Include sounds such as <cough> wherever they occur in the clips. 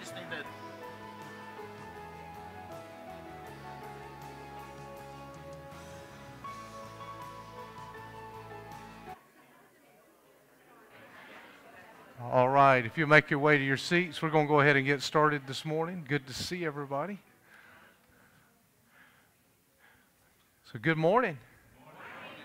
just. All right, if you make your way to your seats, we're going to go ahead and get started this morning. Good to see everybody. So, good morning.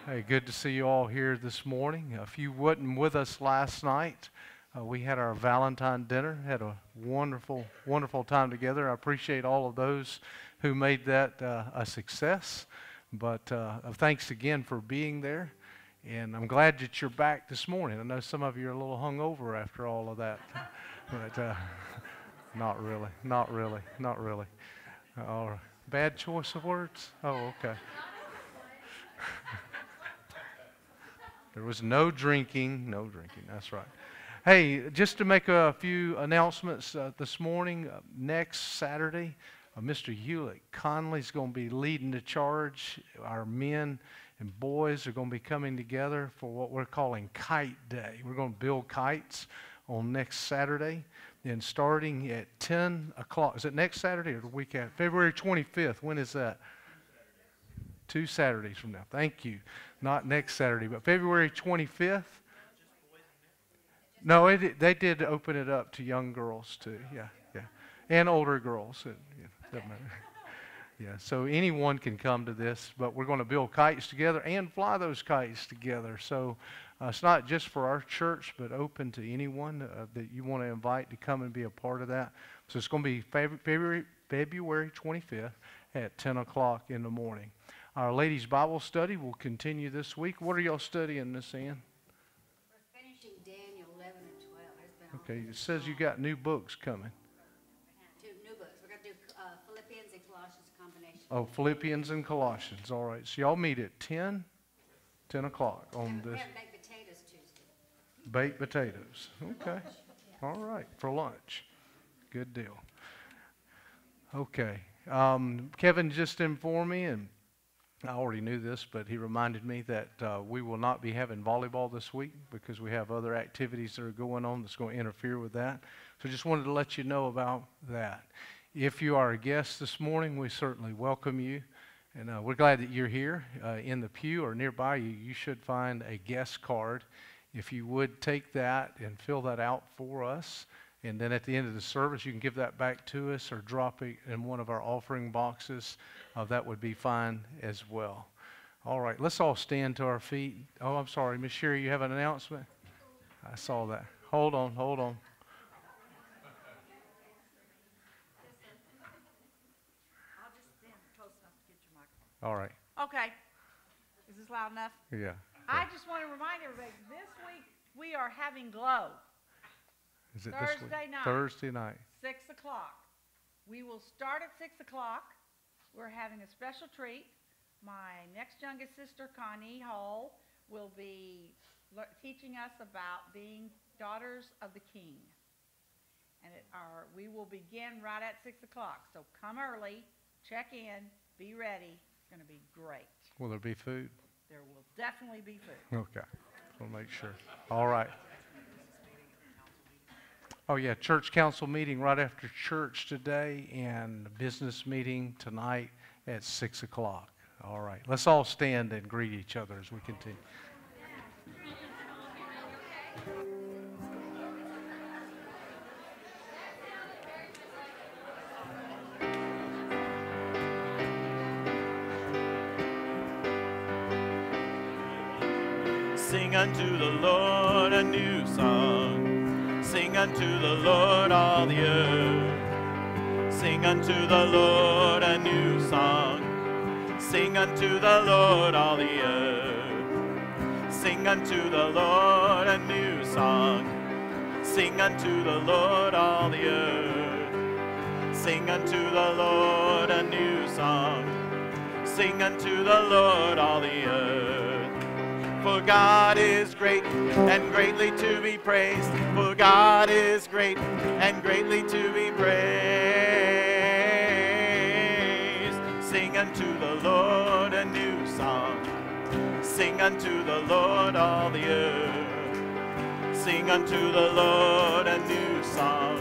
Hey, good to see you all here this morning. If you wasn't with us last night, uh, we had our Valentine dinner. Had a wonderful, wonderful time together. I appreciate all of those who made that uh, a success. But uh, thanks again for being there. And I'm glad that you're back this morning. I know some of you are a little hungover after all of that, <laughs> but uh, <laughs> not really, not really, not really. Uh, bad choice of words? Oh, okay. <laughs> there was no drinking, no drinking, that's right. Hey, just to make a few announcements uh, this morning, uh, next Saturday, uh, Mr. Hewlett Conley is going to be leading the charge. Our men and boys are going to be coming together for what we're calling Kite Day. We're going to build kites on next Saturday. Then starting at 10 o'clock. Is it next Saturday or the week after? February 25th. When is that? Two Saturdays from now. Thank you. Not next Saturday, but February 25th. No, it, they did open it up to young girls too. Yeah, yeah, and older girls. <laughs> Yeah, so anyone can come to this, but we're going to build kites together and fly those kites together. So uh, it's not just for our church, but open to anyone uh, that you want to invite to come and be a part of that. So it's going to be February, February 25th at 10 o'clock in the morning. Our ladies' Bible study will continue this week. What are y'all studying, Miss Ann? Okay, it says you got new books coming. we're going to do philippians and colossians combination Oh, Philippians and Colossians. All right. So y'all meet at 10, 10 o'clock on this. baked potatoes Tuesday. Baked potatoes. Okay. All right. For lunch. Good deal. Okay. Um, Kevin just informed me, and I already knew this, but he reminded me that uh, we will not be having volleyball this week because we have other activities that are going on that's going to interfere with that. So just wanted to let you know about that. If you are a guest this morning, we certainly welcome you. And uh, we're glad that you're here uh, in the pew or nearby you. You should find a guest card. If you would take that and fill that out for us, and then at the end of the service, you can give that back to us or drop it in one of our offering boxes. Uh, that would be fine as well. All right, let's all stand to our feet. Oh, I'm sorry, Miss Sherry, you have an announcement? I saw that. Hold on, hold on. All right. Okay. Is this loud enough? Yeah. I just want to remind everybody, this week we are having Glow. Is it Thursday this week? night. Thursday night. Six o'clock. We will start at six o'clock. We're having a special treat. My next youngest sister, Connie Hall, will be teaching us about being daughters of the King. And our, we will begin right at six o'clock. So come early, check in, be ready It's going to be great. Will there be food? There will definitely be food. Okay. We'll make sure. All right. Oh, yeah, church council meeting right after church today and business meeting tonight at 6 o'clock. All right. Let's all stand and greet each other as we continue. Unto the Lord a new song. Sing unto the Lord all the earth. Sing unto the Lord a new song. Sing unto the Lord all the earth. Sing unto the Lord a new song. Sing unto the Lord all the earth. For God is great and greatly to be praised. For God is great and greatly to be praised. Unto the Lord a new song. Sing unto the Lord all the earth. Sing unto the Lord a new song.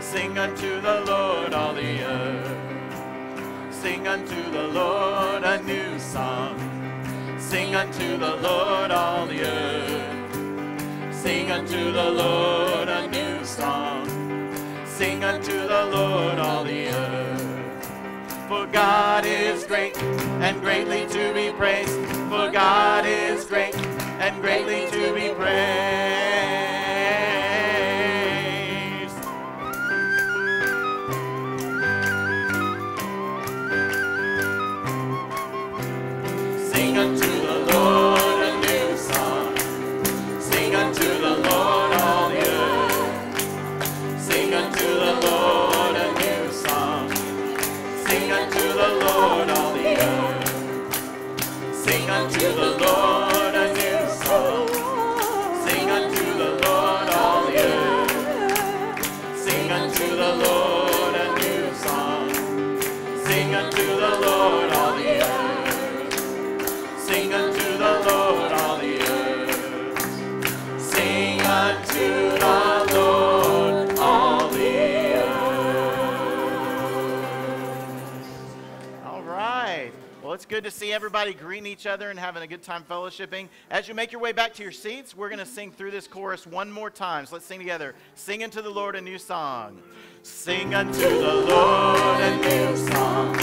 Sing unto the Lord all the earth. Sing unto the Lord a new song. Sing unto the Lord all the earth. Sing unto the Lord a new song. Sing unto the Lord all the earth. For God is great and greatly to be praised. For God is great and greatly to be praised. See everybody greeting each other and having a good time fellowshipping. As you make your way back to your seats, we're going to sing through this chorus one more time. So let's sing together. Sing unto the Lord a new song. Sing unto the Lord a new song.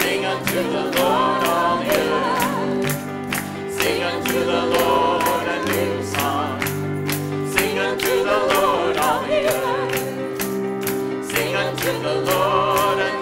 Sing unto the Lord all the earth. Sing unto the Lord a new song. Sing unto the Lord all the earth. Sing unto the Lord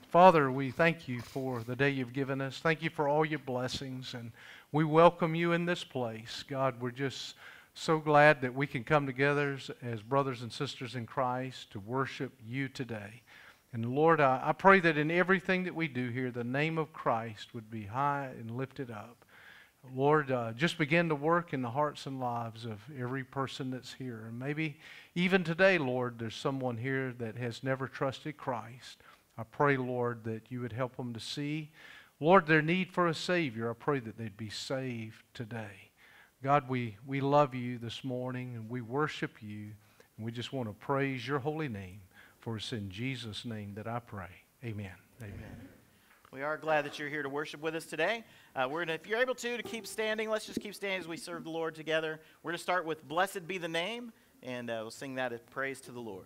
Father, we thank you for the day you've given us. Thank you for all your blessings, and we welcome you in this place. God, we're just so glad that we can come together as, brothers and sisters in Christ to worship you today. And Lord, I, I pray that in everything that we do here, the name of Christ would be high and lifted up. Lord, uh, just begin to work in the hearts and lives of every person that's here. And maybe even today, Lord, there's someone here that has never trusted Christ. I pray, Lord, that you would help them to see, Lord, their need for a Savior. I pray that they'd be saved today. God, we, we love you this morning and we worship you. And we just want to praise your holy name. For it's in Jesus' name that I pray. Amen. Amen. We are glad that you're here to worship with us today. Uh, we're gonna, if you're able to, to keep standing. Let's just keep standing as we serve the Lord together. We're going to start with "Blessed Be the Name," and uh, we'll sing that as praise to the Lord.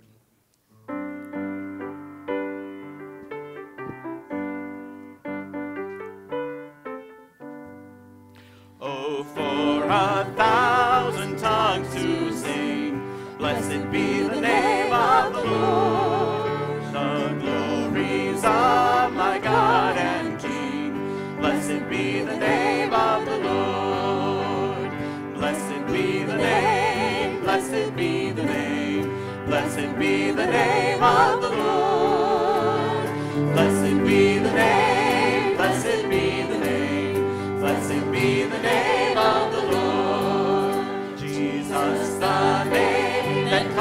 Blessed be the name, blessed be the name, blessed be the name of the Lord. Jesus, the name that.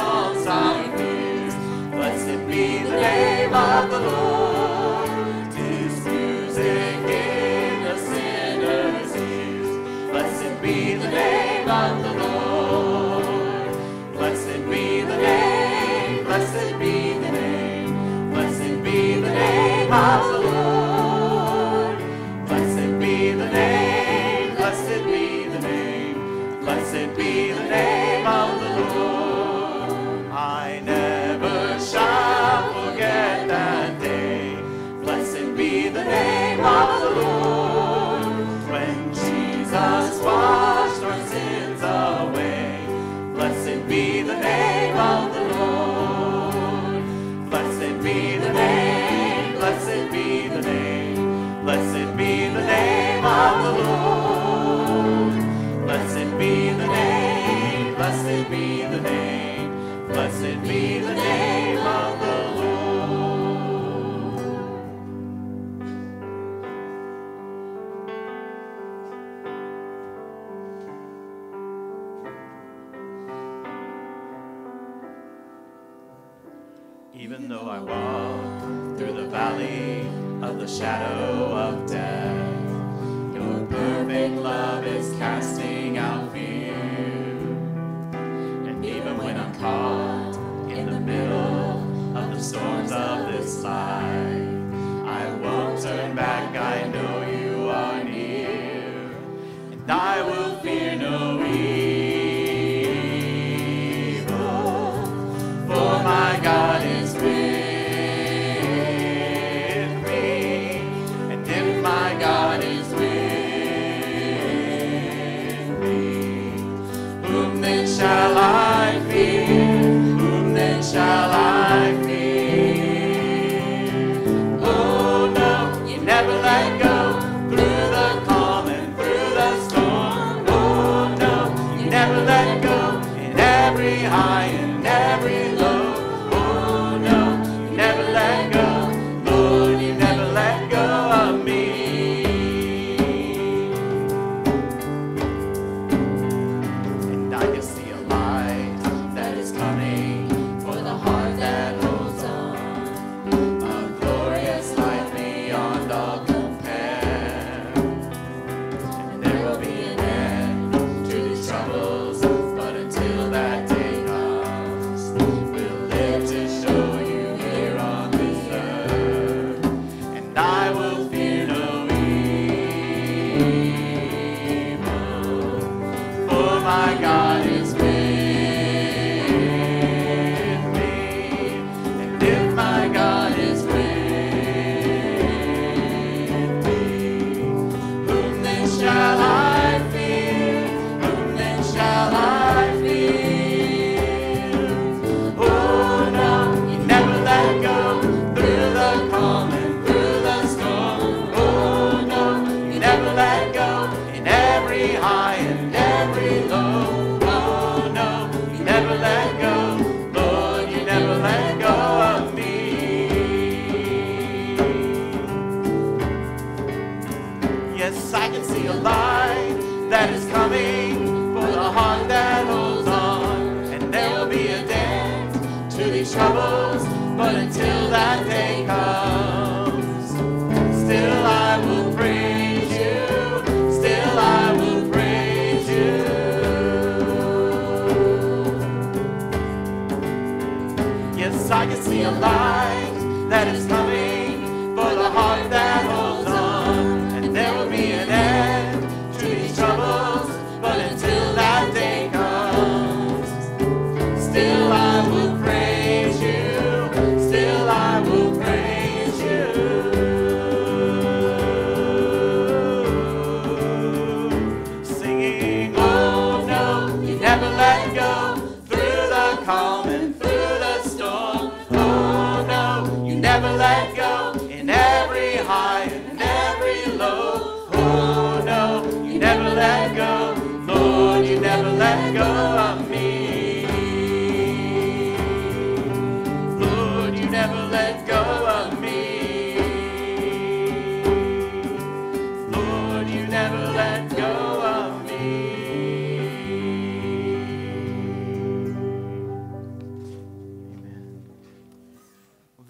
Blessed be the name of the Lord. Even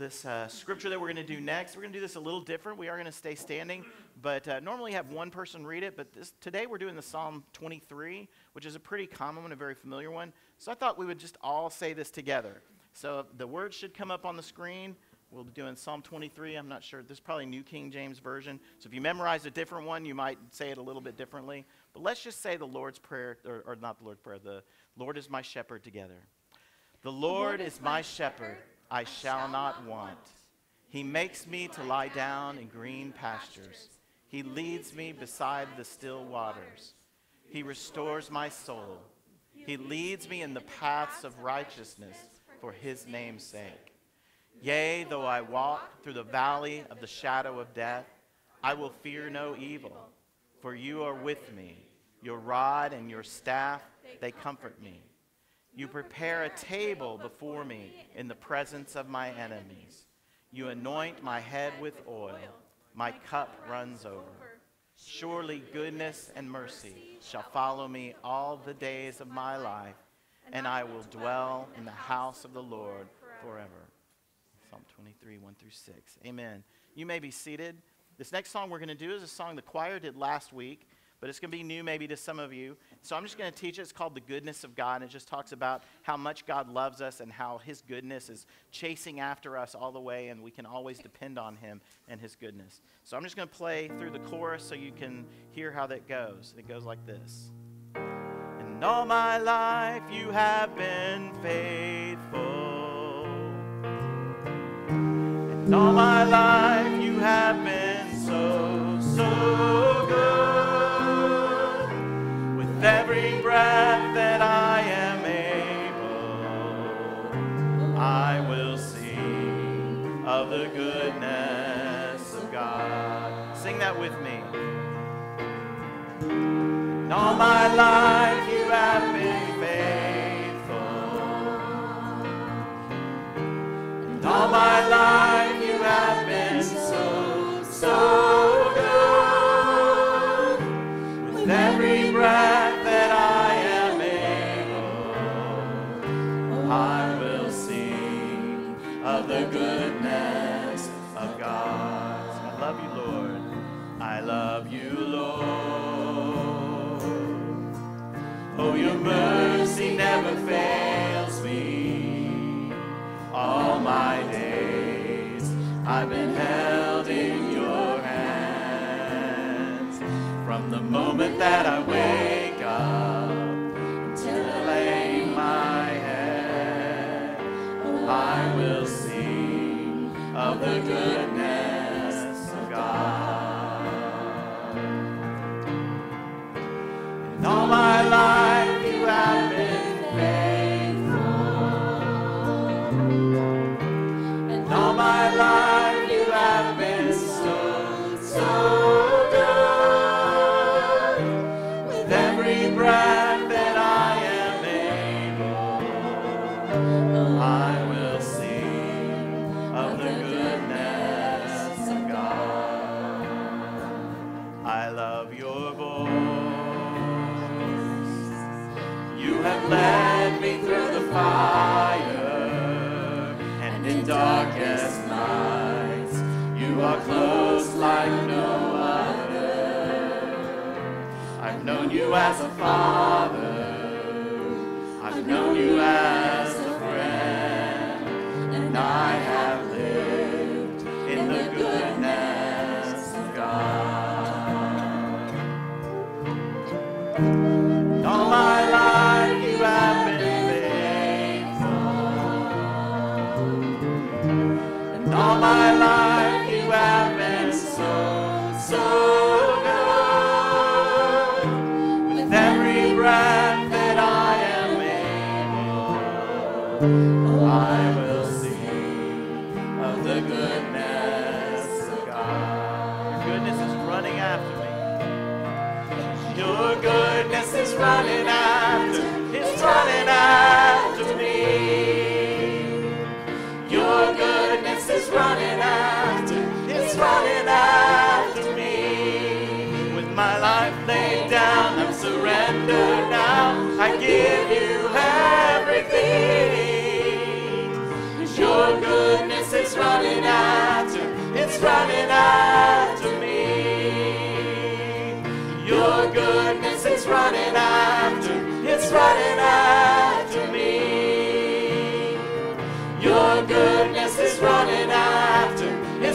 This uh, scripture that we're going to do next, we're going to do this a little different. We are going to stay standing, but uh, normally have one person read it. But this, today we're doing the Psalm 23, which is a pretty common one, a very familiar one. So I thought we would just all say this together. So the words should come up on the screen. We'll be doing Psalm 23. I'm not sure. This is probably New King James Version. So if you memorize a different one, you might say it a little bit differently. But let's just say the Lord's Prayer, or, or not the Lord's Prayer, the Lord is my shepherd together. The Lord is my shepherd, I shall not want. He makes me to lie down in green pastures. He leads me beside the still waters. He restores my soul. He leads me in the paths of righteousness for his name's sake. Yea, though I walk through the valley of the shadow of death, I will fear no evil, for you are with me. Your rod and your staff, they comfort me. You prepare a table before me in the presence of my enemies. You anoint my head with oil. My cup runs over. Surely goodness and mercy shall follow me all the days of my life, and I will dwell in the house of the Lord forever. Psalm 23, 1 through 6. Amen. You may be seated. This next song we're going to do is a song the choir did last week, but it's going to be new maybe to some of you. So I'm just going to teach it. It's called The Goodness of God. And it just talks about how much God loves us and how His goodness is chasing after us all the way, and we can always depend on Him and His goodness. So I'm just going to play through the chorus so you can hear how that goes. It goes like this. And all my life you have been faithful. And all my life All my life you have been faithful. And all my life you have been so, so Your mercy never fails me. All my days I've been held in your hands. From the moment that I wake up until I lay my head, I will sing of the goodness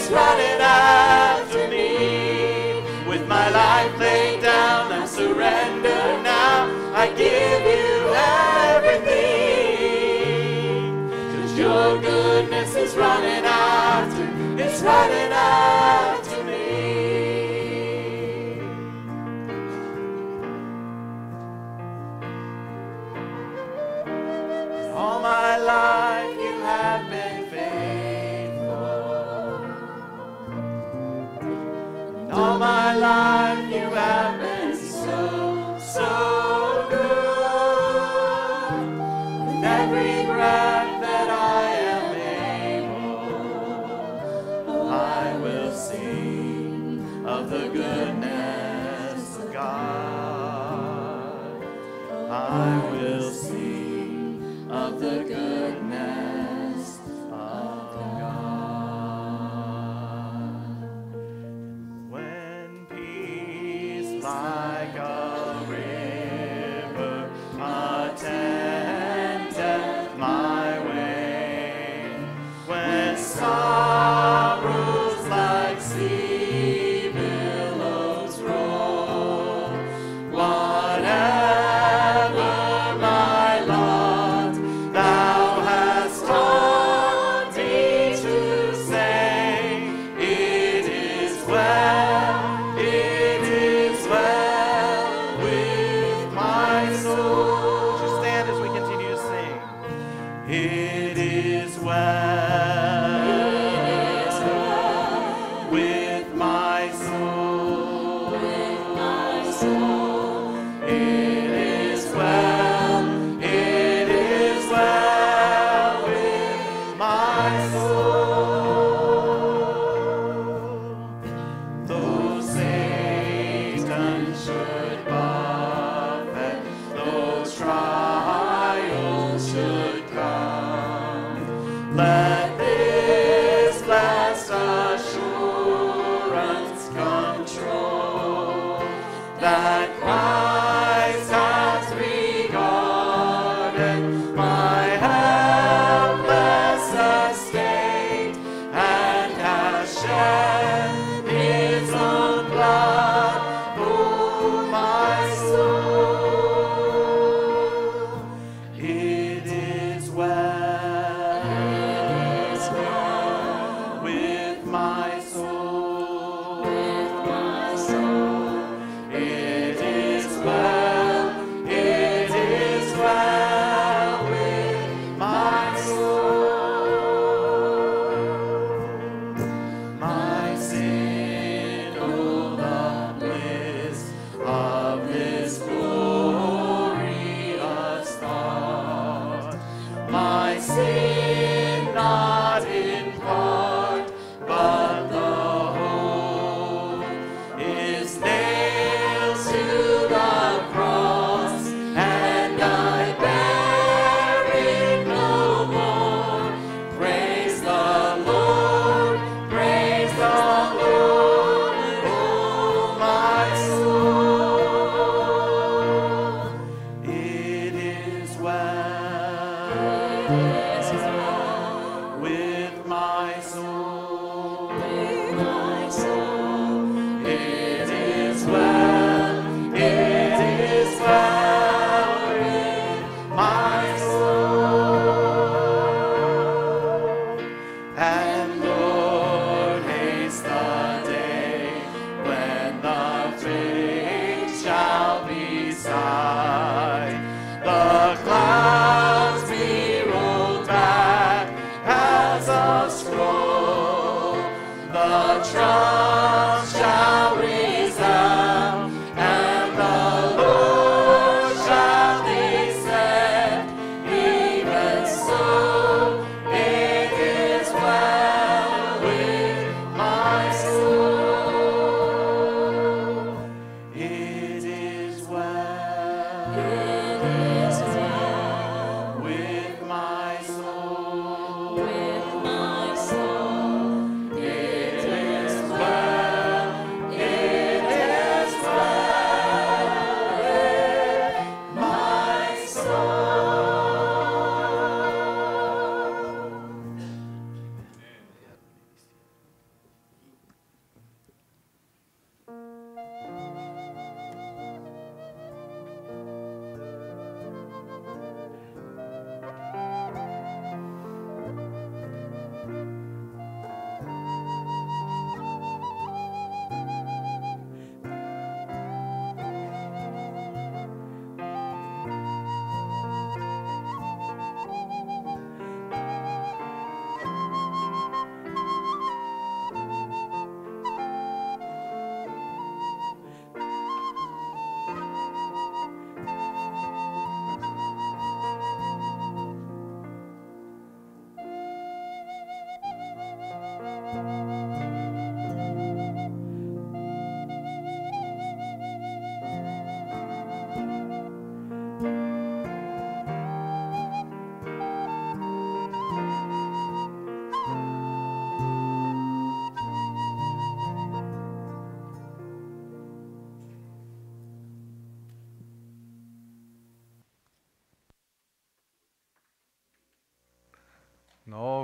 running after me. With my life laid down, I'm surrendered now. I give you everything. Cause your goodness is running after, it's running after my life you have been so, so good. With every breath that I am able, I will sing of the goodness of God. I will sing of the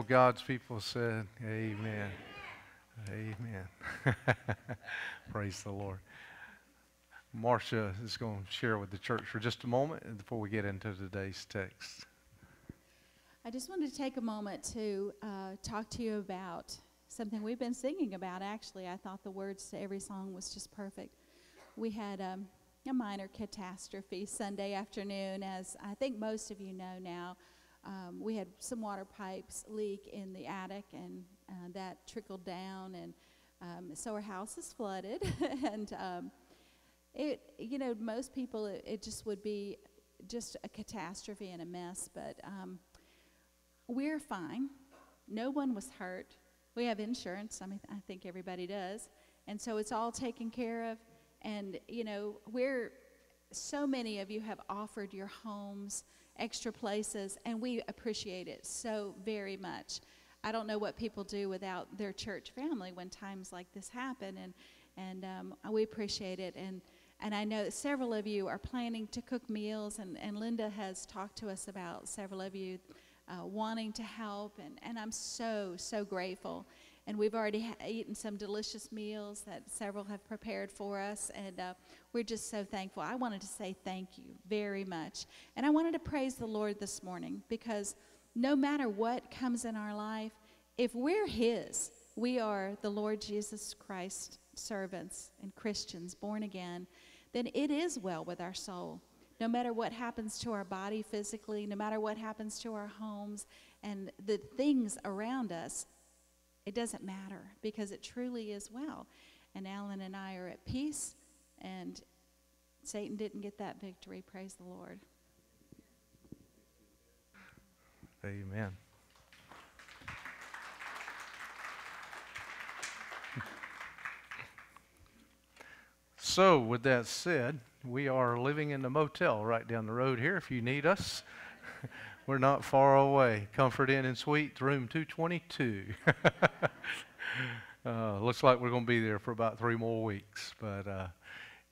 God's people said, Amen. Amen. <laughs> Praise the Lord. Marcia is going to share with the church for just a moment before we get into today's text. I just wanted to take a moment to uh, talk to you about something we've been singing about. Actually, I thought the words to every song was just perfect. We had um, a minor catastrophe Sunday afternoon, as I think most of you know now. Um, we had some water pipes leak in the attic, and uh, that trickled down, and um, so our house is flooded. <laughs> and um, it, you know, most people it, it, just would be just a catastrophe and a mess, but um, we're fine. No one was hurt. We have insurance. I mean, I think everybody does, and so it's all taken care of. And, you know, we're, so many of you have offered your homes, extra places, and we appreciate it so very much. I don't know what people do without their church family when times like this happen, and, and um, we appreciate it. And, and I know that several of you are planning to cook meals, and, and Linda has talked to us about several of you uh, wanting to help, and, and I'm so, so grateful and we've already ha- eaten some delicious meals that several have prepared for us, and uh, we're just so thankful. I wanted to say thank you very much, and I wanted to praise the Lord this morning because no matter what comes in our life, if we're His, we are the Lord Jesus Christ servants and Christians born again, then it is well with our soul. No matter what happens to our body physically, no matter what happens to our homes and the things around us, it doesn't matter because it truly is well. And Alan and I are at peace, and Satan didn't get that victory. Praise the Lord. Amen. So, with that said, we are living in the motel right down the road here if you need us. <laughs> We're not far away. Comfort Inn and Suite, room 222. <laughs> <laughs> uh, looks like we're going to be there for about three more weeks. But uh,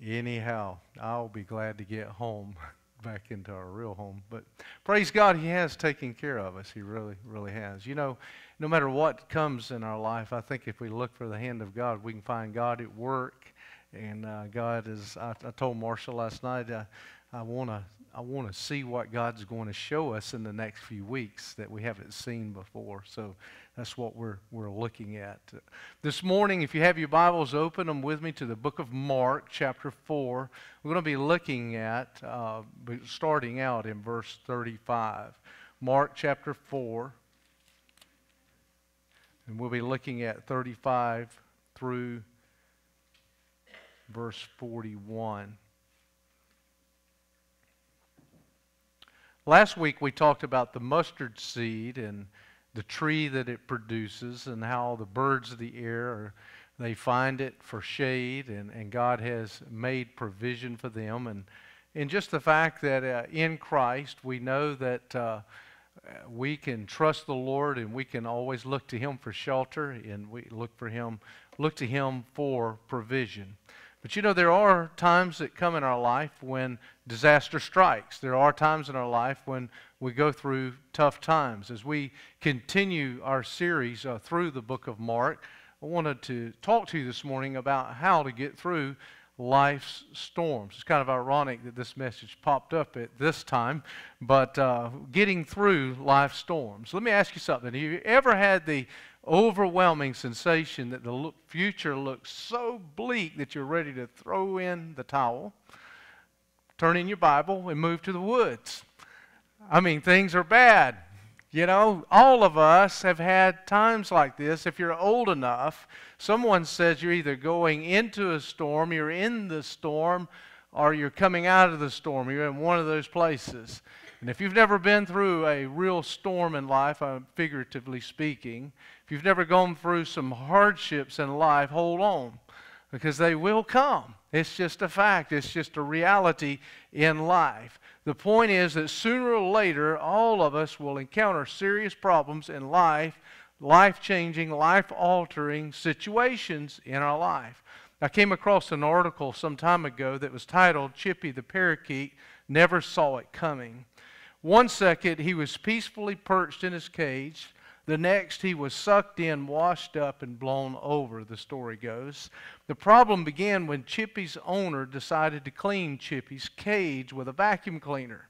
anyhow, I'll be glad to get home, <laughs> back into our real home. But praise God, He has taken care of us. He really, really has. You know, no matter what comes in our life, I think if we look for the hand of God, we can find God at work. And uh, God is, I, I told Marshall last night, uh, I want to I want to see what God's going to show us in the next few weeks that we haven't seen before. So that's what we're, we're looking at. This morning, if you have your Bibles open them with me to the book of Mark, chapter 4. We're going to be looking at, uh, starting out in verse 35. Mark chapter 4. And we'll be looking at 35 through verse 41. Last week we talked about the mustard seed and the tree that it produces and how the birds of the air are, they find it for shade and, and God has made provision for them and and just the fact that uh, in Christ we know that uh, we can trust the Lord and we can always look to Him for shelter and we look for Him look to Him for provision. But you know, there are times that come in our life when disaster strikes. There are times in our life when we go through tough times. As we continue our series uh, through the book of Mark, I wanted to talk to you this morning about how to get through life's storms. It's kind of ironic that this message popped up at this time, but uh, getting through life's storms. Let me ask you something. Have you ever had the overwhelming sensation that the future looks so bleak that you're ready to throw in the towel, turn in your Bible, and move to the woods. I mean, things are bad. You know, all of us have had times like this. If you're old enough, someone says you're either going into a storm, you're in the storm, or you're coming out of the storm. You're in one of those places. And if you've never been through a real storm in life, uh, figuratively speaking, if you've never gone through some hardships in life, hold on because they will come. It's just a fact, it's just a reality in life. The point is that sooner or later, all of us will encounter serious problems in life, life changing, life altering situations in our life. I came across an article some time ago that was titled Chippy the Parakeet Never Saw It Coming. One second, he was peacefully perched in his cage, The next, he was sucked in, washed up, and blown over, the story goes. The problem began when Chippy's owner decided to clean Chippy's cage with a vacuum cleaner.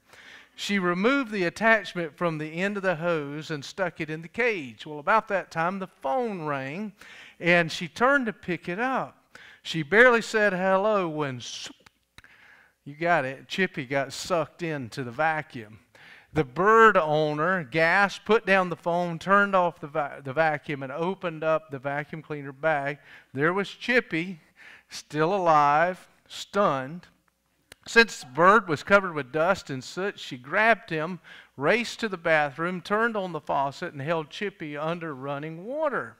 She removed the attachment from the end of the hose and stuck it in the cage. Well, about that time, the phone rang, and she turned to pick it up. She barely said hello when, you got it, Chippy got sucked into the vacuum. The bird owner gasped, put down the phone, turned off the, va- the vacuum, and opened up the vacuum cleaner bag. There was Chippy, still alive, stunned. Since the bird was covered with dust and soot, she grabbed him, raced to the bathroom, turned on the faucet, and held Chippy under running water.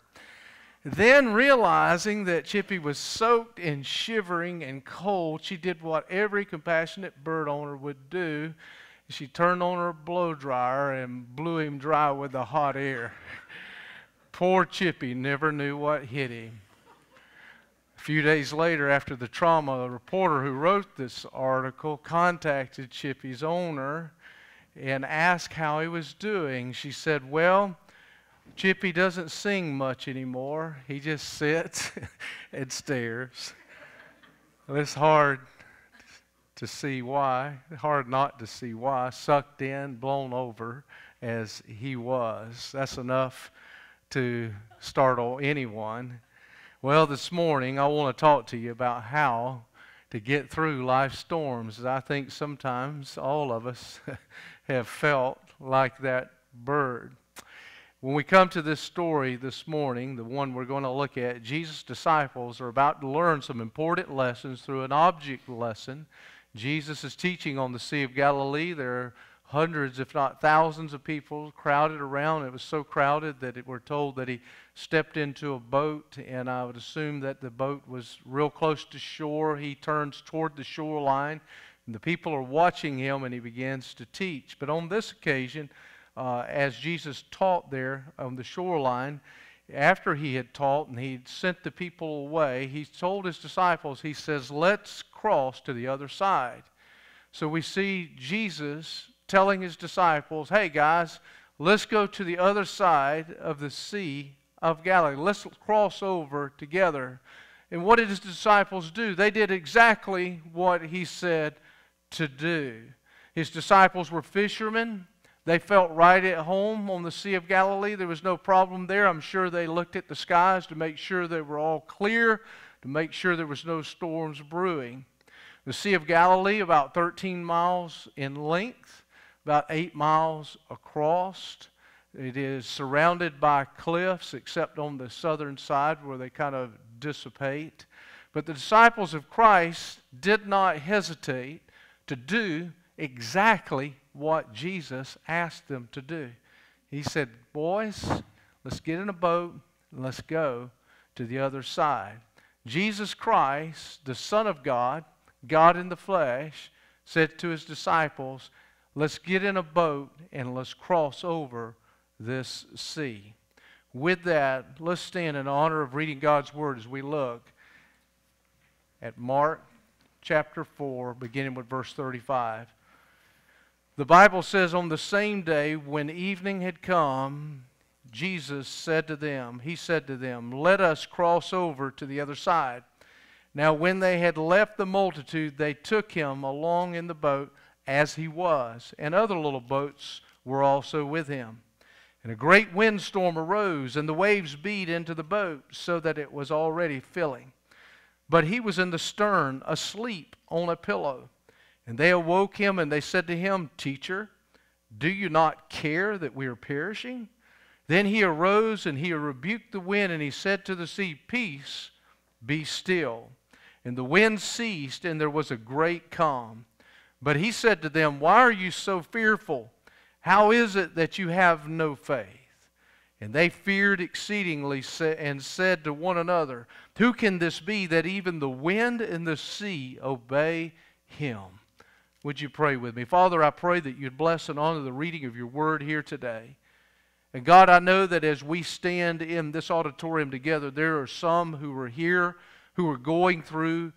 Then, realizing that Chippy was soaked and shivering and cold, she did what every compassionate bird owner would do she turned on her blow dryer and blew him dry with the hot air. Poor Chippy never knew what hit him. A few days later, after the trauma, a reporter who wrote this article contacted Chippy's owner and asked how he was doing. She said, Well, Chippy doesn't sing much anymore. He just sits <laughs> and stares. It's hard to see why, hard not to see why, sucked in, blown over as he was. That's enough to startle anyone. Well, this morning I want to talk to you about how to get through life's storms. I think sometimes all of us <laughs> have felt like that bird. When we come to this story this morning, the one we're going to look at, Jesus' disciples are about to learn some important lessons through an object lesson Jesus is teaching on the Sea of Galilee. There are hundreds, if not thousands, of people crowded around. It was so crowded that it, we're told that he stepped into a boat, and I would assume that the boat was real close to shore. He turns toward the shoreline, and the people are watching him, and he begins to teach. But on this occasion, uh, as Jesus taught there on the shoreline, after he had taught and he'd sent the people away, he told his disciples, he says, Let's cross to the other side. So we see Jesus telling his disciples, Hey guys, let's go to the other side of the Sea of Galilee. Let's cross over together. And what did his disciples do? They did exactly what he said to do. His disciples were fishermen. They felt right at home on the Sea of Galilee. There was no problem there. I'm sure they looked at the skies to make sure they were all clear, to make sure there was no storms brewing. The Sea of Galilee, about 13 miles in length, about 8 miles across. It is surrounded by cliffs, except on the southern side where they kind of dissipate. But the disciples of Christ did not hesitate to do exactly what Jesus asked them to do. He said, Boys, let's get in a boat and let's go to the other side. Jesus Christ, the Son of God, God in the flesh, said to his disciples, Let's get in a boat and let's cross over this sea. With that, let's stand in honor of reading God's Word as we look at Mark chapter 4, beginning with verse 35. The Bible says, On the same day when evening had come, Jesus said to them, He said to them, Let us cross over to the other side. Now, when they had left the multitude, they took him along in the boat as he was, and other little boats were also with him. And a great windstorm arose, and the waves beat into the boat, so that it was already filling. But he was in the stern, asleep on a pillow. And they awoke him and they said to him, Teacher, do you not care that we are perishing? Then he arose and he rebuked the wind and he said to the sea, Peace, be still. And the wind ceased and there was a great calm. But he said to them, Why are you so fearful? How is it that you have no faith? And they feared exceedingly and said to one another, Who can this be that even the wind and the sea obey him? Would you pray with me? Father, I pray that you'd bless and honor the reading of your word here today. And God, I know that as we stand in this auditorium together, there are some who are here who are going through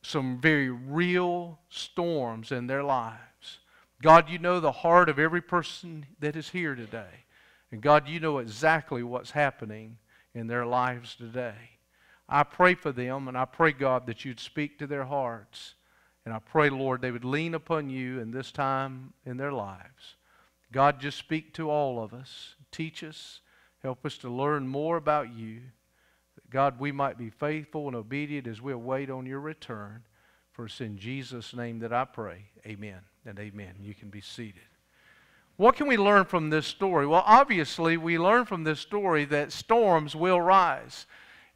some very real storms in their lives. God, you know the heart of every person that is here today. And God, you know exactly what's happening in their lives today. I pray for them, and I pray, God, that you'd speak to their hearts. And I pray, Lord, they would lean upon you in this time in their lives. God, just speak to all of us. Teach us. Help us to learn more about you. That God, we might be faithful and obedient as we await on your return. For it's in Jesus' name that I pray. Amen and amen. You can be seated. What can we learn from this story? Well, obviously, we learn from this story that storms will rise.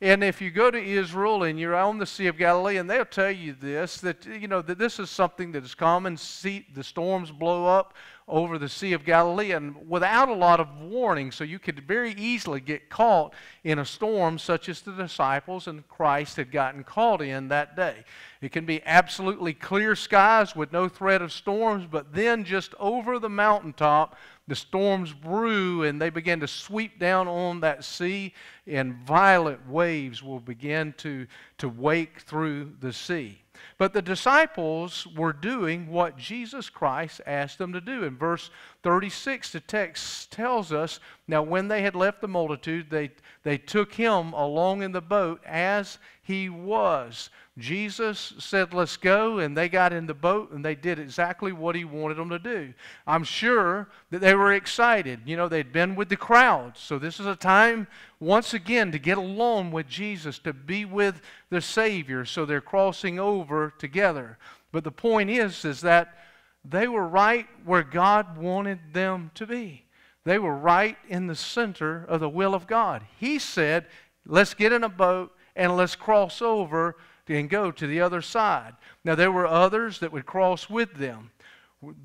And if you go to Israel and you're on the Sea of Galilee, and they'll tell you this, that you know that this is something that is common. See, the storms blow up over the Sea of Galilee and without a lot of warning. So you could very easily get caught in a storm such as the disciples and Christ had gotten caught in that day. It can be absolutely clear skies with no threat of storms, but then just over the mountaintop, the storms brew and they begin to sweep down on that sea, and violent waves will begin to, to wake through the sea. But the disciples were doing what Jesus Christ asked them to do. In verse 36, the text tells us now, when they had left the multitude, they, they took him along in the boat as he was. Jesus said, Let's go, and they got in the boat and they did exactly what he wanted them to do. I'm sure that they were excited. You know, they'd been with the crowd, so this is a time once again to get along with Jesus, to be with the Savior. So they're crossing over together. But the point is, is that they were right where God wanted them to be. They were right in the center of the will of God. He said, Let's get in a boat and let's cross over and go to the other side. Now, there were others that would cross with them.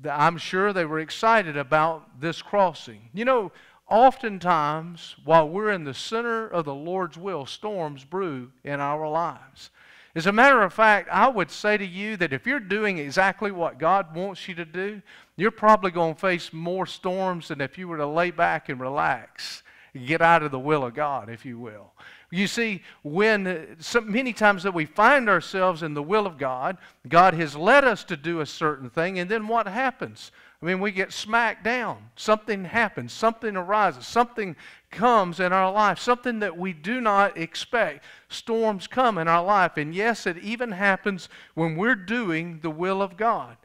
I'm sure they were excited about this crossing. You know, oftentimes, while we're in the center of the Lord's will, storms brew in our lives. As a matter of fact, I would say to you that if you're doing exactly what God wants you to do, you're probably going to face more storms than if you were to lay back and relax, get out of the will of God, if you will. You see, when uh, so many times that we find ourselves in the will of God, God has led us to do a certain thing, and then what happens? I mean, we get smacked down. Something happens, something arises, something comes in our life, something that we do not expect. Storms come in our life, and yes, it even happens when we're doing the will of God.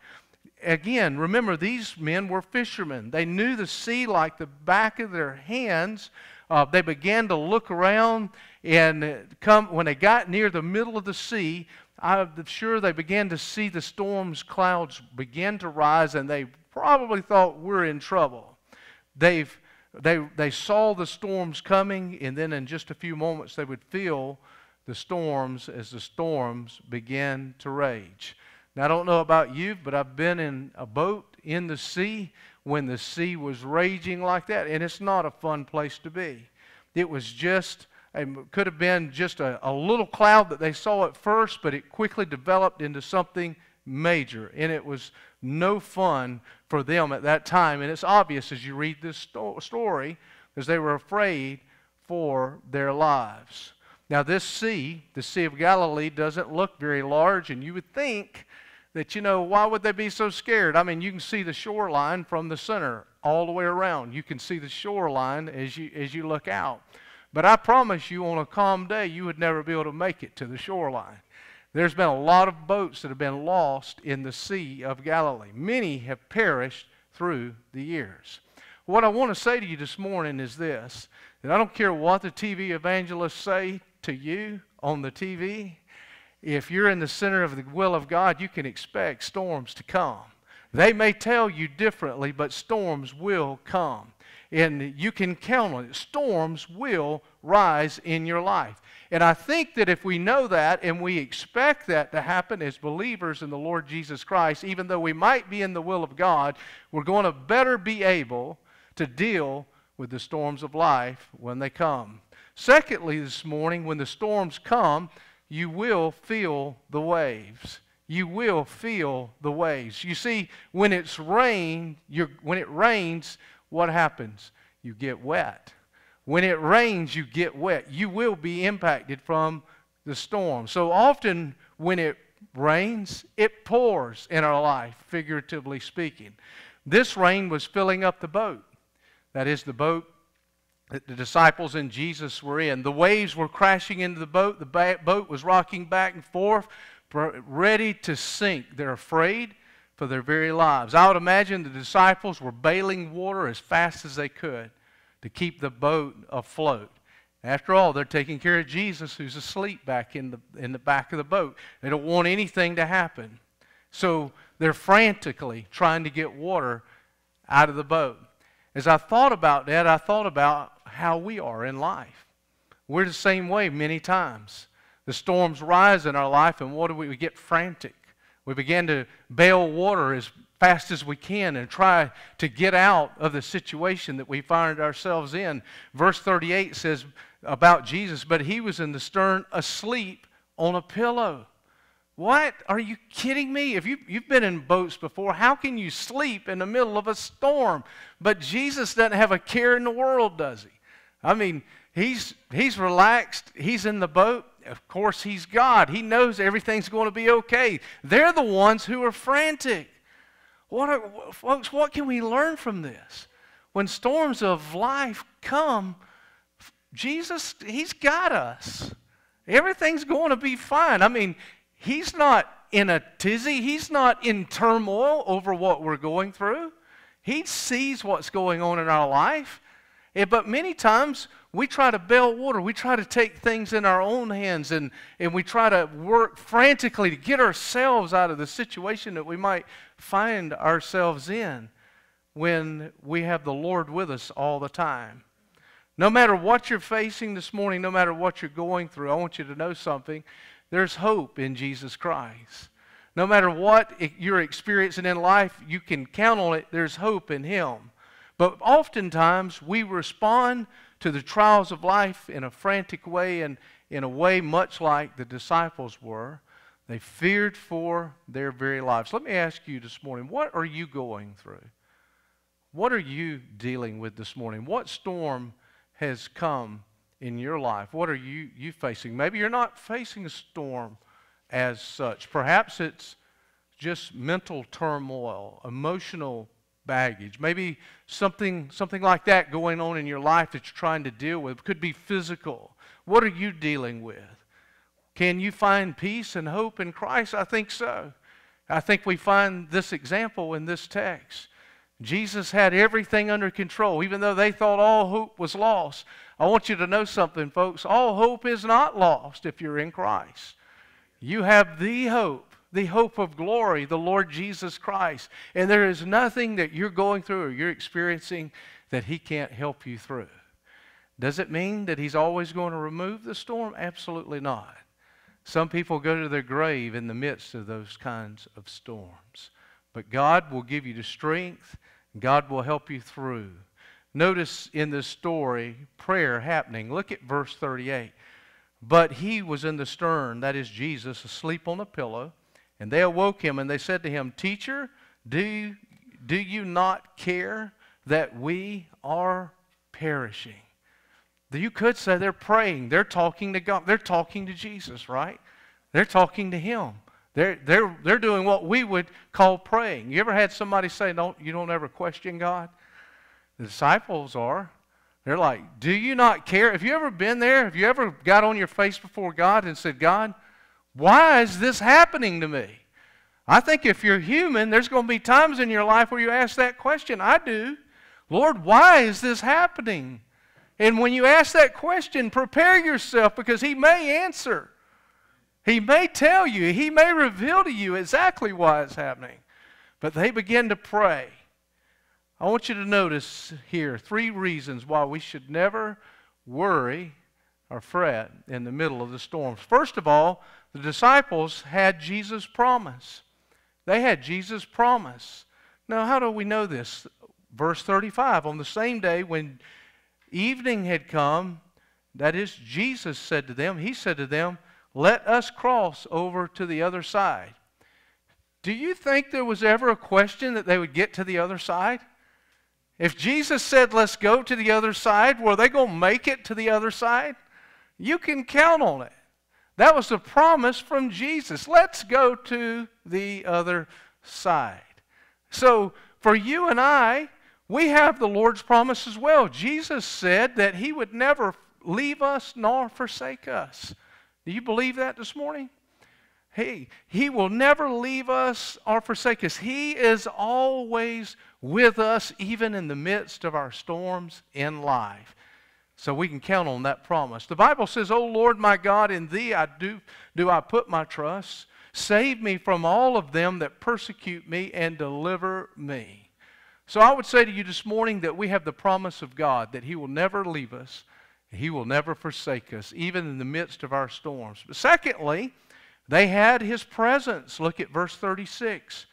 Again, remember, these men were fishermen. They knew the sea like the back of their hands. Uh, they began to look around and come, when they got near the middle of the sea, I'm sure they began to see the storm's clouds begin to rise, and they probably thought we're in trouble. They've, they, they saw the storms coming, and then in just a few moments they would feel the storms as the storms began to rage. Now, I don't know about you, but I've been in a boat in the sea when the sea was raging like that, and it's not a fun place to be. It was just it could have been just a, a little cloud that they saw at first, but it quickly developed into something major. And it was no fun for them at that time. And it's obvious as you read this sto- story, because they were afraid for their lives. Now, this sea, the Sea of Galilee, doesn't look very large, and you would think that, you know, why would they be so scared? I mean, you can see the shoreline from the center all the way around. You can see the shoreline as you, as you look out. But I promise you, on a calm day, you would never be able to make it to the shoreline. There's been a lot of boats that have been lost in the Sea of Galilee. Many have perished through the years. What I want to say to you this morning is this that I don't care what the TV evangelists say to you on the TV, if you're in the center of the will of God, you can expect storms to come. They may tell you differently, but storms will come and you can count on it. Storms will rise in your life. And I think that if we know that and we expect that to happen as believers in the Lord Jesus Christ, even though we might be in the will of God, we're going to better be able to deal with the storms of life when they come. Secondly, this morning, when the storms come, you will feel the waves. You will feel the waves. You see, when it's rain, when it rains, what happens? You get wet. When it rains, you get wet. You will be impacted from the storm. So often, when it rains, it pours in our life, figuratively speaking. This rain was filling up the boat. That is, the boat that the disciples and Jesus were in. The waves were crashing into the boat, the boat was rocking back and forth, ready to sink. They're afraid for their very lives. I would imagine the disciples were bailing water as fast as they could to keep the boat afloat. After all, they're taking care of Jesus who's asleep back in the, in the back of the boat. They don't want anything to happen. So they're frantically trying to get water out of the boat. As I thought about that, I thought about how we are in life. We're the same way many times. The storms rise in our life, and what do we, we get frantic? We begin to bail water as fast as we can and try to get out of the situation that we find ourselves in. Verse 38 says about Jesus, but he was in the stern asleep on a pillow. What? Are you kidding me? If you, you've been in boats before, how can you sleep in the middle of a storm? But Jesus doesn't have a care in the world, does he? I mean, he's, he's relaxed. He's in the boat. Of course, he's God. He knows everything's going to be okay. They're the ones who are frantic. What are, folks, what can we learn from this? When storms of life come, Jesus, he's got us. Everything's going to be fine. I mean, he's not in a tizzy, he's not in turmoil over what we're going through. He sees what's going on in our life. Yeah, but many times we try to bail water. We try to take things in our own hands and, and we try to work frantically to get ourselves out of the situation that we might find ourselves in when we have the Lord with us all the time. No matter what you're facing this morning, no matter what you're going through, I want you to know something. There's hope in Jesus Christ. No matter what you're experiencing in life, you can count on it. There's hope in Him. But oftentimes we respond to the trials of life in a frantic way and in a way much like the disciples were. They feared for their very lives. Let me ask you this morning what are you going through? What are you dealing with this morning? What storm has come in your life? What are you, you facing? Maybe you're not facing a storm as such. Perhaps it's just mental turmoil, emotional baggage. Maybe something, something like that going on in your life that you're trying to deal with. It could be physical. What are you dealing with? Can you find peace and hope in Christ? I think so. I think we find this example in this text. Jesus had everything under control, even though they thought all hope was lost. I want you to know something, folks. All hope is not lost if you're in Christ. You have the hope the hope of glory, the Lord Jesus Christ. And there is nothing that you're going through or you're experiencing that He can't help you through. Does it mean that He's always going to remove the storm? Absolutely not. Some people go to their grave in the midst of those kinds of storms. But God will give you the strength, God will help you through. Notice in this story prayer happening. Look at verse 38. But he was in the stern, that is Jesus, asleep on a pillow. And they awoke him and they said to him, Teacher, do, do you not care that we are perishing? You could say they're praying. They're talking to God. They're talking to Jesus, right? They're talking to Him. They're, they're, they're doing what we would call praying. You ever had somebody say, don't, you don't ever question God? The disciples are. They're like, do you not care? Have you ever been there? Have you ever got on your face before God and said, God, why is this happening to me? I think if you're human, there's going to be times in your life where you ask that question. I do. Lord, why is this happening? And when you ask that question, prepare yourself because He may answer. He may tell you, He may reveal to you exactly why it's happening. But they begin to pray. I want you to notice here three reasons why we should never worry or fret in the middle of the storms. First of all, the disciples had Jesus' promise. They had Jesus' promise. Now, how do we know this? Verse 35 On the same day when evening had come, that is, Jesus said to them, He said to them, Let us cross over to the other side. Do you think there was ever a question that they would get to the other side? If Jesus said, Let's go to the other side, were they going to make it to the other side? You can count on it. That was a promise from Jesus. Let's go to the other side. So, for you and I, we have the Lord's promise as well. Jesus said that He would never leave us nor forsake us. Do you believe that this morning? He, he will never leave us or forsake us. He is always with us, even in the midst of our storms in life. So we can count on that promise. The Bible says, O Lord my God, in thee I do, do I put my trust. Save me from all of them that persecute me and deliver me. So I would say to you this morning that we have the promise of God that He will never leave us, He will never forsake us, even in the midst of our storms. But secondly, they had His presence. Look at verse 36.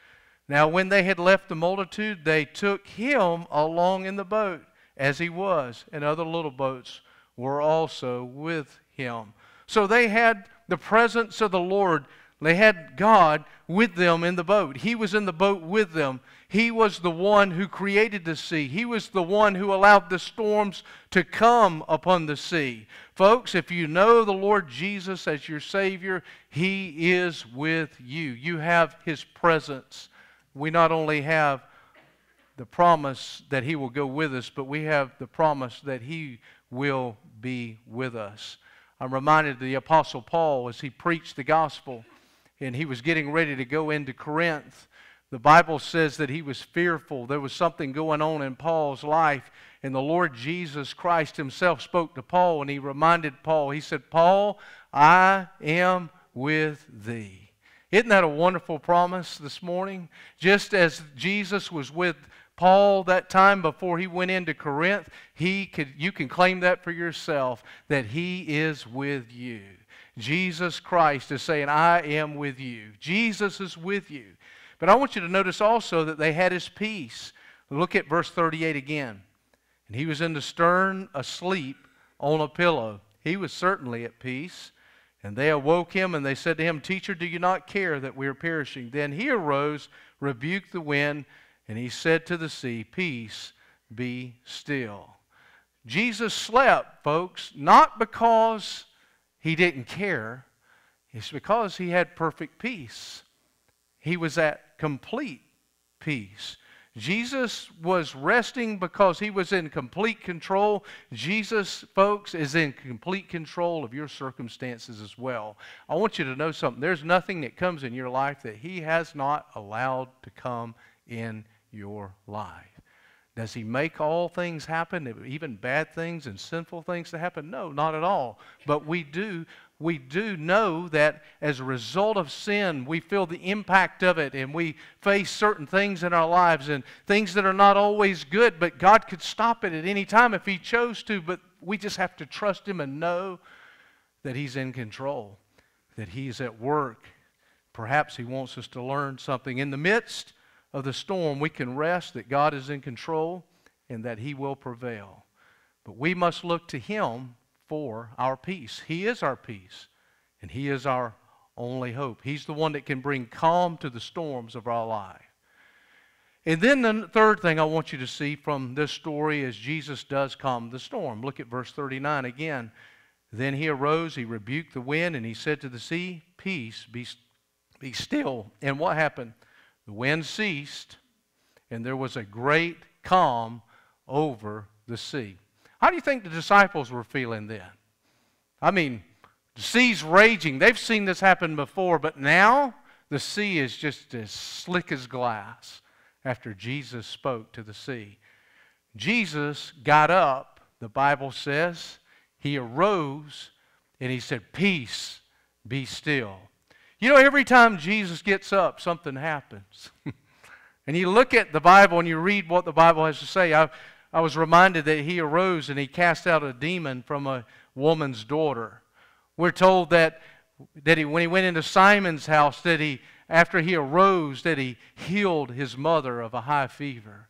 Now, when they had left the multitude, they took Him along in the boat as He was, and other little boats were also with Him. So they had the presence of the Lord they had God with them in the boat. He was in the boat with them. He was the one who created the sea. He was the one who allowed the storms to come upon the sea. Folks, if you know the Lord Jesus as your Savior, He is with you. You have His presence. We not only have the promise that He will go with us, but we have the promise that He will be with us. I'm reminded of the Apostle Paul as he preached the gospel and he was getting ready to go into Corinth. The Bible says that he was fearful. There was something going on in Paul's life. And the Lord Jesus Christ himself spoke to Paul and he reminded Paul, he said, Paul, I am with thee. Isn't that a wonderful promise this morning? Just as Jesus was with Paul that time before he went into Corinth, he could, you can claim that for yourself that he is with you. Jesus Christ is saying, I am with you. Jesus is with you. But I want you to notice also that they had his peace. Look at verse 38 again. And he was in the stern, asleep on a pillow. He was certainly at peace. And they awoke him, and they said to him, Teacher, do you not care that we are perishing? Then he arose, rebuked the wind, and he said to the sea, Peace, be still. Jesus slept, folks, not because he didn't care. It's because he had perfect peace. He was at complete peace. Jesus was resting because he was in complete control. Jesus, folks, is in complete control of your circumstances as well. I want you to know something. There's nothing that comes in your life that he has not allowed to come in your life. Does he make all things happen, even bad things and sinful things to happen? No, not at all. But we do we do know that as a result of sin, we feel the impact of it and we face certain things in our lives and things that are not always good, but God could stop it at any time if He chose to. But we just have to trust Him and know that He's in control, that He's at work. Perhaps He wants us to learn something. In the midst of the storm, we can rest that God is in control and that He will prevail. But we must look to Him for our peace. He is our peace, and He is our only hope. He's the one that can bring calm to the storms of our life. And then the third thing I want you to see from this story is Jesus does calm the storm. Look at verse 39 again. Then he arose, he rebuked the wind, and he said to the sea, Peace, be, be still. And what happened? The wind ceased, and there was a great calm over the sea. How do you think the disciples were feeling then? I mean, the sea's raging. They've seen this happen before, but now the sea is just as slick as glass after Jesus spoke to the sea. Jesus got up, the Bible says. He arose and he said, Peace, be still. You know, every time Jesus gets up, something happens. <laughs> and you look at the Bible and you read what the Bible has to say. I, I was reminded that he arose and he cast out a demon from a woman's daughter. We're told that, that he, when he went into Simon's house, that he, after he arose, that he healed his mother of a high fever.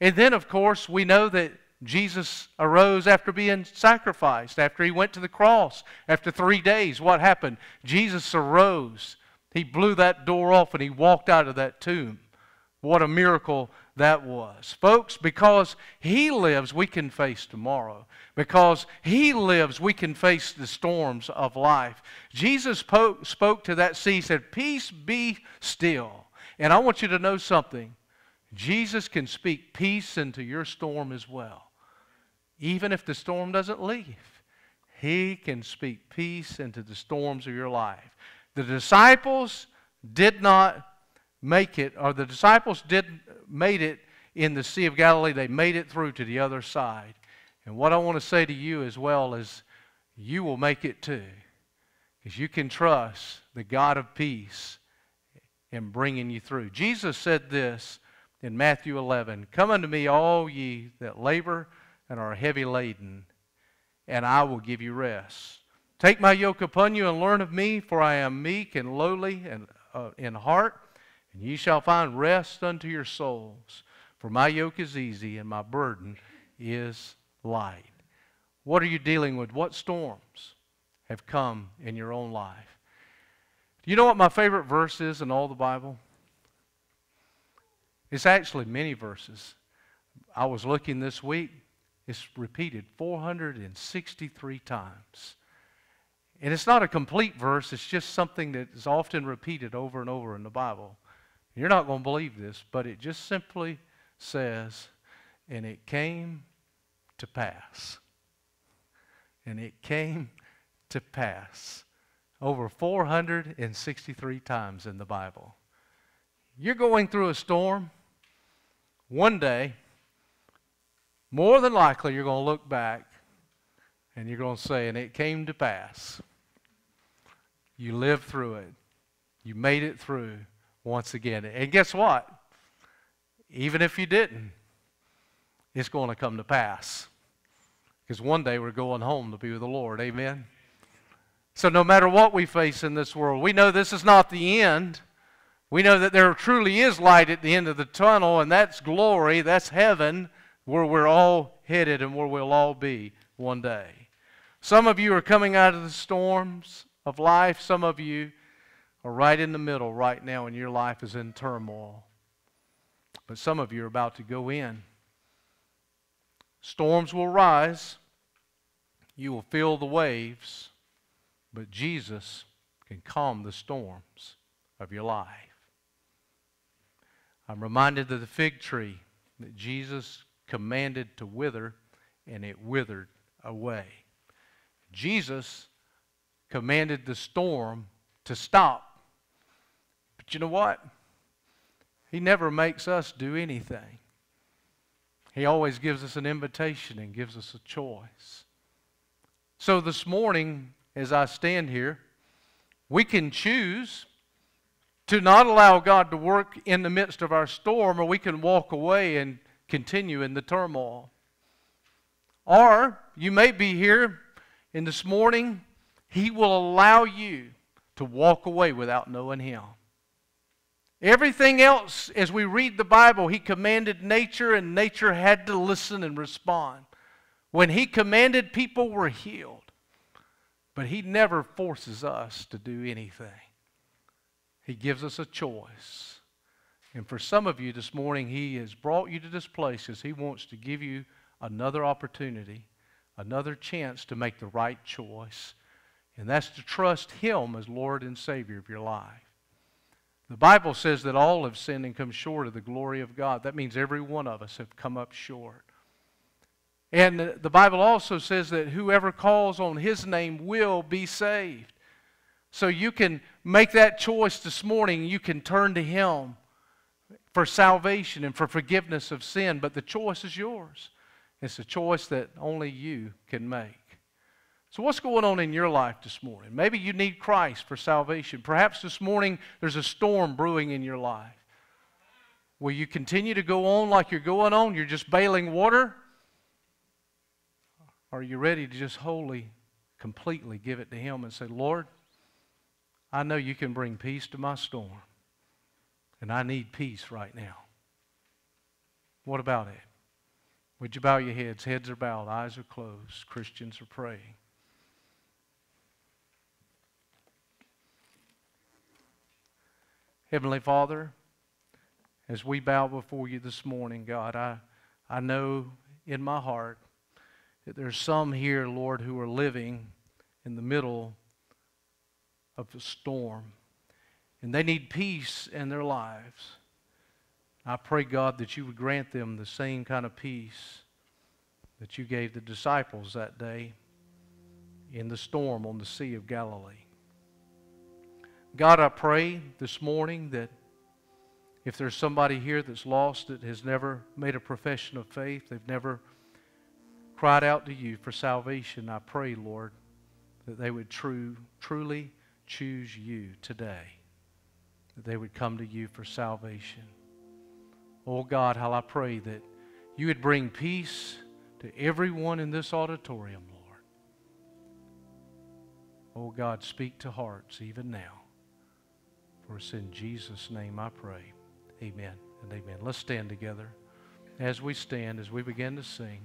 And then, of course, we know that Jesus arose after being sacrificed, after he went to the cross. After three days, what happened? Jesus arose. He blew that door off and he walked out of that tomb. What a miracle that was. Folks, because he lives, we can face tomorrow. Because he lives, we can face the storms of life. Jesus spoke to that sea, said, Peace be still. And I want you to know something. Jesus can speak peace into your storm as well. Even if the storm doesn't leave, He can speak peace into the storms of your life. The disciples did not make it, or the disciples did made it in the Sea of Galilee. They made it through to the other side. And what I want to say to you as well is you will make it too. Because you can trust the God of peace in bringing you through. Jesus said this in Matthew 11 Come unto me, all ye that labor and are heavy laden, and I will give you rest. Take my yoke upon you and learn of me, for I am meek and lowly and, uh, in heart, and ye shall find rest unto your souls. For my yoke is easy and my burden is light. What are you dealing with? What storms have come in your own life? Do you know what my favorite verse is in all the Bible? It's actually many verses. I was looking this week, it's repeated 463 times. And it's not a complete verse, it's just something that is often repeated over and over in the Bible. You're not going to believe this, but it just simply says, and it came to pass. And it came to pass over 463 times in the Bible. You're going through a storm. One day, more than likely, you're going to look back and you're going to say, and it came to pass. You lived through it. You made it through once again. And guess what? Even if you didn't, it's going to come to pass. Because one day we're going home to be with the Lord. Amen? So, no matter what we face in this world, we know this is not the end. We know that there truly is light at the end of the tunnel, and that's glory, that's heaven, where we're all headed and where we'll all be one day. Some of you are coming out of the storms of life, some of you are right in the middle right now, and your life is in turmoil. But some of you are about to go in. Storms will rise, you will feel the waves, but Jesus can calm the storms of your life. I'm reminded of the fig tree that Jesus commanded to wither, and it withered away. Jesus commanded the storm to stop. But you know what? He never makes us do anything. He always gives us an invitation and gives us a choice. So this morning, as I stand here, we can choose to not allow God to work in the midst of our storm, or we can walk away and continue in the turmoil. Or you may be here and this morning, He will allow you to walk away without knowing Him. Everything else, as we read the Bible, He commanded nature, and nature had to listen and respond. When he commanded, people were healed. But he never forces us to do anything. He gives us a choice. And for some of you this morning, he has brought you to this place because he wants to give you another opportunity, another chance to make the right choice. And that's to trust him as Lord and Savior of your life. The Bible says that all have sinned and come short of the glory of God. That means every one of us have come up short. And the Bible also says that whoever calls on his name will be saved. So you can make that choice this morning. You can turn to him for salvation and for forgiveness of sin, but the choice is yours. It's a choice that only you can make. So, what's going on in your life this morning? Maybe you need Christ for salvation. Perhaps this morning there's a storm brewing in your life. Will you continue to go on like you're going on? You're just bailing water? Are you ready to just wholly, completely give it to Him and say, Lord, I know you can bring peace to my storm, and I need peace right now. What about it? Would you bow your heads? Heads are bowed, eyes are closed. Christians are praying. Heavenly Father, as we bow before you this morning, God, I, I know in my heart that there's some here, Lord, who are living in the middle of a storm and they need peace in their lives. I pray, God, that you would grant them the same kind of peace that you gave the disciples that day in the storm on the Sea of Galilee. God, I pray this morning that if there's somebody here that's lost that has never made a profession of faith, they've never cried out to you for salvation, I pray, Lord, that they would true, truly choose you today, that they would come to you for salvation. Oh God, how I pray that you would bring peace to everyone in this auditorium, Lord. Oh God, speak to hearts even now. For it's in Jesus' name I pray. Amen and amen. Let's stand together. As we stand, as we begin to sing,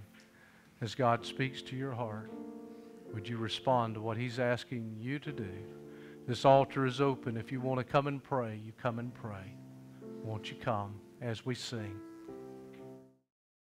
as God speaks to your heart, would you respond to what He's asking you to do? This altar is open. If you want to come and pray, you come and pray. Won't you come as we sing?